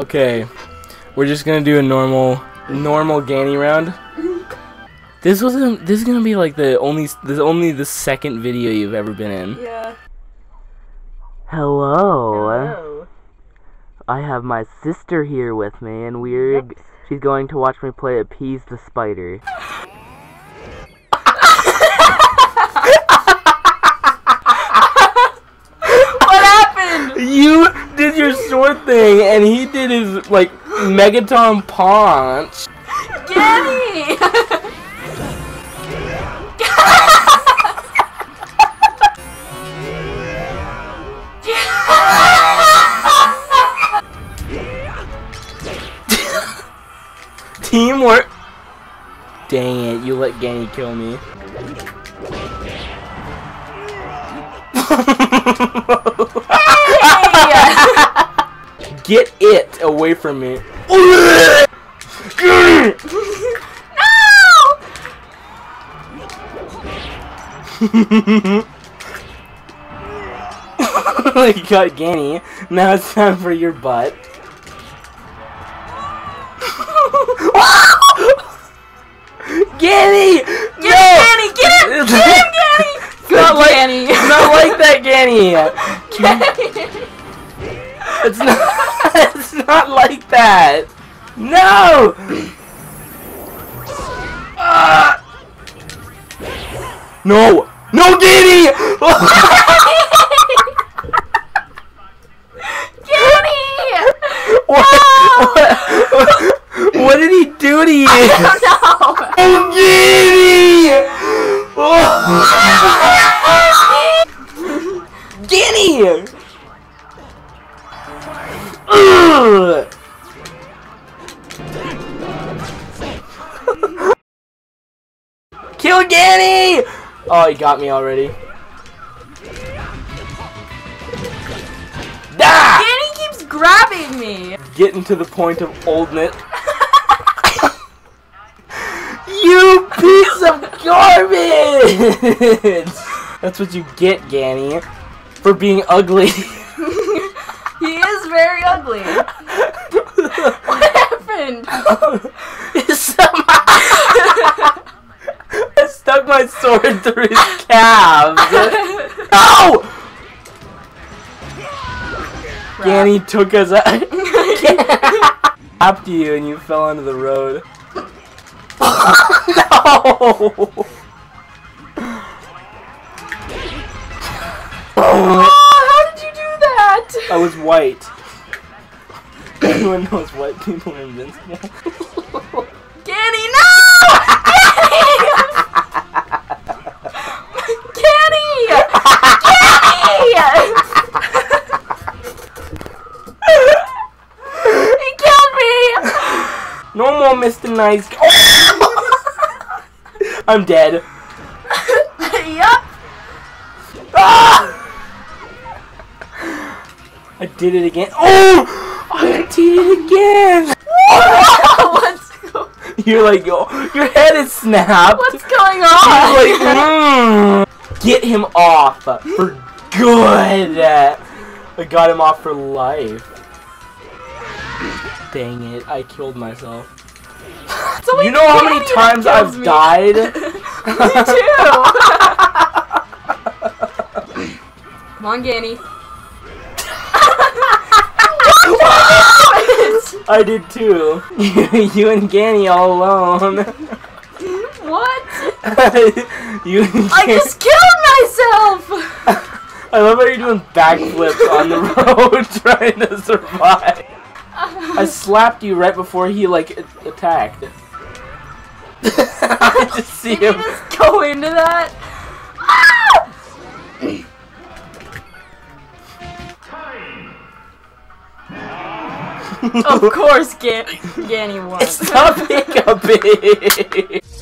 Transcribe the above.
Okay, we're just gonna do a normal, normal Ganny round. This wasn't. This is gonna be like the only. This is only the second video you've ever been in. Yeah. Hello. Hello. I have my sister here with me, and we're. Yep. She's going to watch me play Appease the Spider. What happened? You did your sword thing, and he did his like Megaton punch. Danny! Teamwork. Dang it! You let Ganny kill me. Get away from me. no! Oh you got Ganny. Now it's time for your butt. Ganny! Get him, Danny! Get him! Get him, Danny! It's not like, Ganny. it's not like that, Ganny. It's not. It's not like that. No. Ah! no. No, Ganny. Kill Ganny! Oh, he got me already. Da! Danny keeps grabbing me! Getting to the point of oldness. you piece of garbage! That's what you get, Ganny, for being ugly. He is very ugly. What happened? My sword through his calves. No! Ganny took us out. After you and you fell onto the road. no! Oh, how did you do that? I was white. Everyone knows white people are invincible. Danny, no! Danny! Danny! he killed me! no more Mr. Nice Guy. I'm dead. yup. Ah! I did it again. Oh! I did it again! Go- You're like, yo, your head is snapped. what's going You're on? like, mm. Get him off for good. I got him off for life. Dang it, I killed myself. You know how many times I've me. died? me too. Come on, Ganny. I did too. you and Ganny all alone. what? you I just killed myself! I love how you're doing backflips on the road trying to survive. I slapped you right before he like attacked. I just see Did you him. just go into that? Of course, Gan- Ganny won. Stop being a bitch.